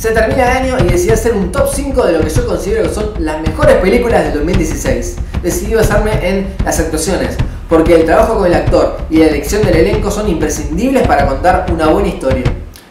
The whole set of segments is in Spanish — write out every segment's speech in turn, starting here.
Se termina el año y decidí hacer un top 5 de lo que yo considero que son las mejores películas del 2016. Decidí basarme en las actuaciones, porque el trabajo con el actor y la elección del elenco son imprescindibles para contar una buena historia.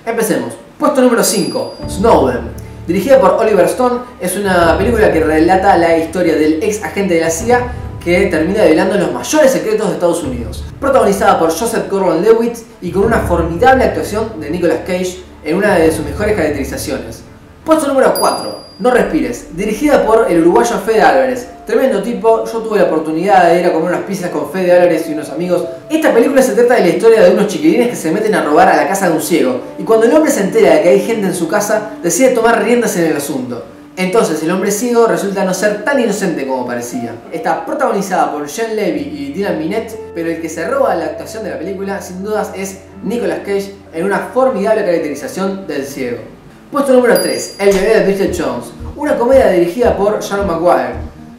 Empecemos. Puesto número 5, Snowden. Dirigida por Oliver Stone, es una película que relata la historia del ex agente de la CIA que termina develando los mayores secretos de Estados Unidos. Protagonizada por Joseph Gordon-Levitt y con una formidable actuación de Nicolas Cage en una de sus mejores caracterizaciones. Puesto número 4, No Respires, dirigida por el uruguayo Fede Álvarez. Tremendo tipo, yo tuve la oportunidad de ir a comer unas pizzas con Fede Álvarez y unos amigos. Esta película se trata de la historia de unos chiquilines que se meten a robar a la casa de un ciego, y cuando el hombre se entera de que hay gente en su casa, decide tomar riendas en el asunto. Entonces el hombre ciego resulta no ser tan inocente como parecía. Está protagonizada por Jean Levy y Dylan Minette, pero el que se roba la actuación de la película sin dudas es Nicolas Cage en una formidable caracterización del ciego. Puesto número 3, El bebé de Bridget Jones, una comedia dirigida por Sharon Maguire.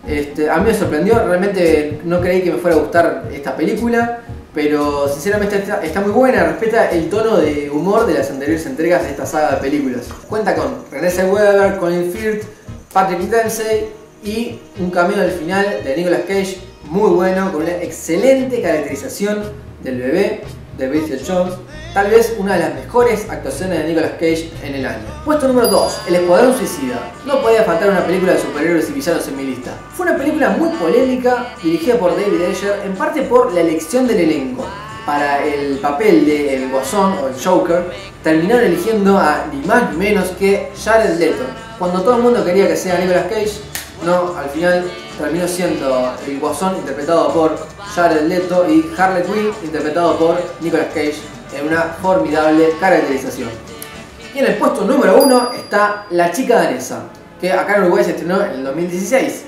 Este, a mí me sorprendió, realmente no creí que me fuera a gustar esta película, pero sinceramente está, está, muy buena, respeta el tono de humor de las anteriores entregas de esta saga de películas. Cuenta con René Zellweger, Colin Firth, Patrick Dempsey y un cameo al final de Nicolas Cage muy bueno, con una excelente caracterización del bebé de Bridget Jones, tal vez una de las mejores actuaciones de Nicolas Cage en el año. Puesto número 2, El Escuadrón Suicida. No podía faltar una película de superhéroes y villanos en mi lista. Fue una película muy polémica, dirigida por David Ayer, en parte por la elección del elenco. Para el papel de El Guasón o el Joker, terminaron eligiendo a ni más ni menos que Jared Leto. Cuando todo el mundo quería que sea Nicolas Cage, no, al final terminó siendo el Guasón interpretado por Jared Leto y Harley Quinn interpretado por Nicolas Cage en una formidable caracterización. Y en el puesto número uno está La chica danesa, que acá en Uruguay se estrenó en el 2016.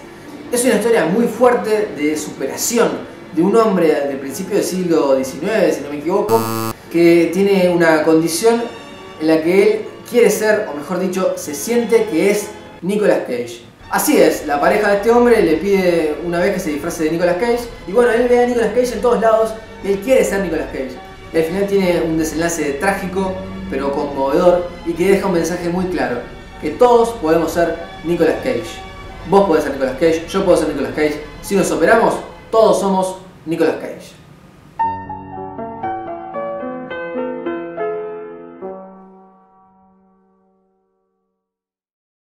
Es una historia muy fuerte de superación de un hombre del principio del siglo XIX, si no me equivoco, que tiene una condición en la que él quiere ser, o mejor dicho, se siente que es Nicolas Cage. Así es, la pareja de este hombre le pide una vez que se disfrace de Nicolas Cage, y bueno, él ve a Nicolas Cage en todos lados, él quiere ser Nicolas Cage. Y al final tiene un desenlace trágico, pero conmovedor, y que deja un mensaje muy claro, que todos podemos ser Nicolas Cage. Vos podés ser Nicolas Cage, yo puedo ser Nicolas Cage. Si nos operamos, todos somos Nicolas Cage.